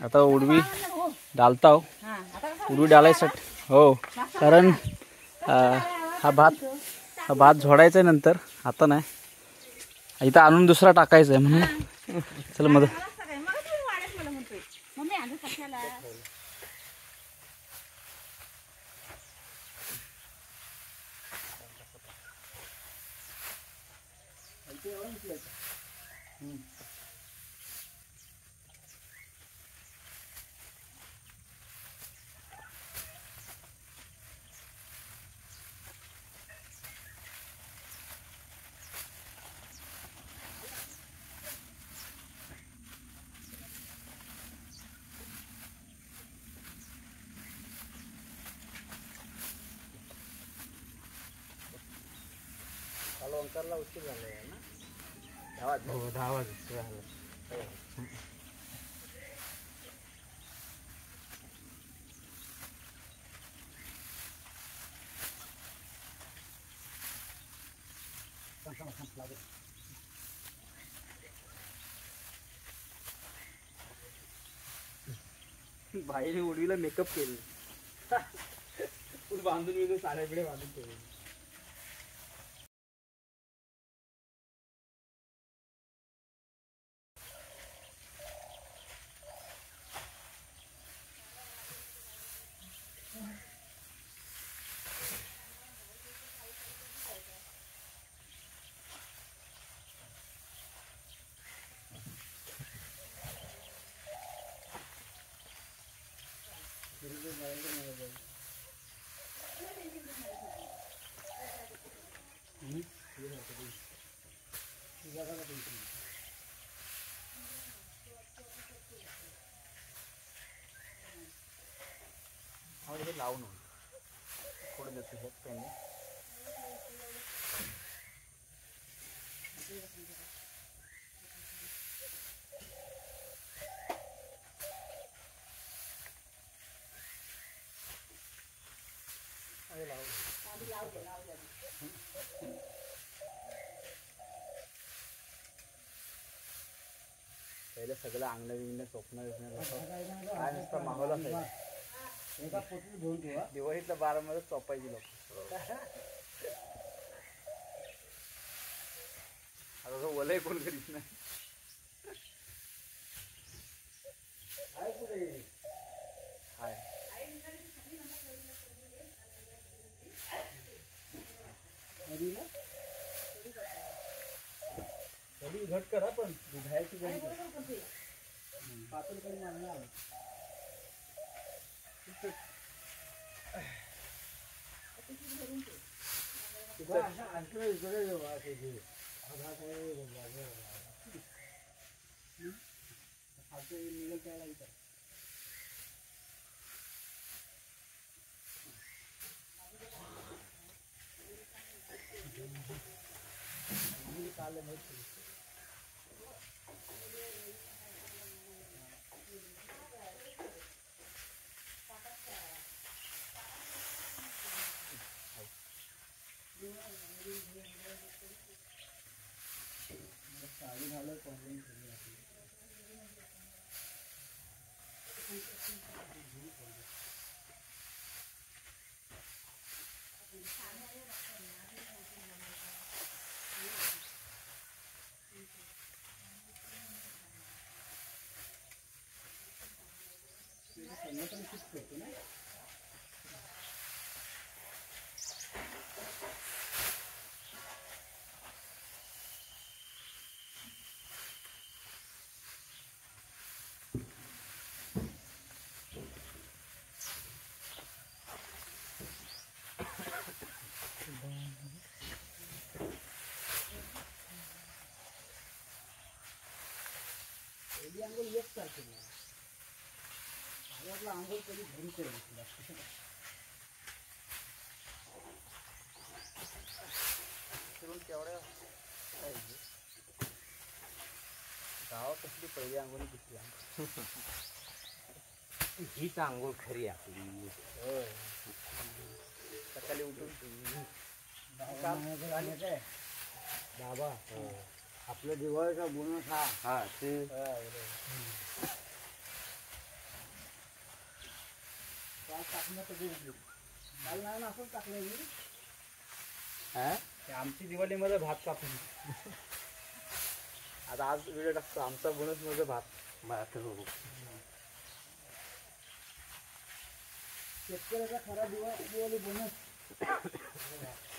आता उडवी डालता हो उडवी डालायसाठी. हो कारण हा भात हा भात झोडायचा आहे नंतर आता नाही. इथं आणून दुसरा टाकायचा आहे म्हणून. चला मग मम्मी आधी कशाला हो दहा वाजता झालं. बाईने उडवीला मेकअप केलं. बांधून मी साड्या बिड्या बांधून ठेवले हे लावून थोडं देतो हे पेन पहिले सगळं अंगण बिंगण स्वप्न बिप्न काय नुसतं माहोल असायचं. एका पोटी धुवून ठेवा दिवाळीतल्या बारामध्ये चोपायची लोक. आता तो वलय कोण करीत नाही. घट करा पण दुधायची गरज नाही. पातळ कधी मागणार तिथं अशा आणखी केली. एक तारखेला आणि आपला आंघोळ कधी पाहिजे कसली पहिली हीच खरी आपली होय सकाळी उठून बाबा आपलं दिवाळीचा बोनस हा हा ते. टाकणं कधी उपयोग भात कापून. आता आज व्हिडिओ टाकतो आमचा बोनस म्हणजे भात. भात शेतकऱ्याचा खरा दिवाळी बोनस.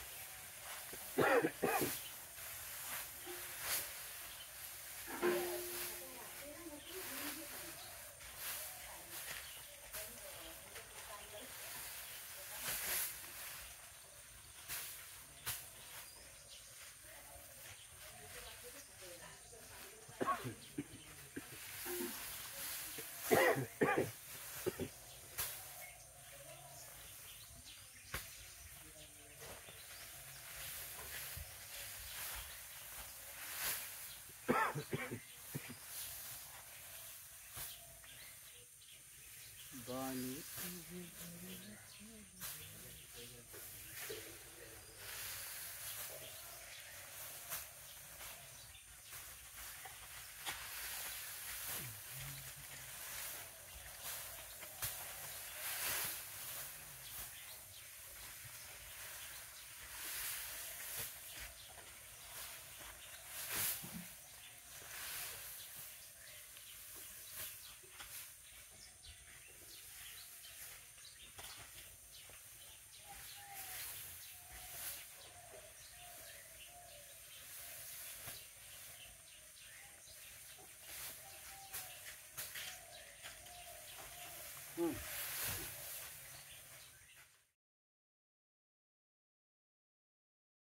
Dani.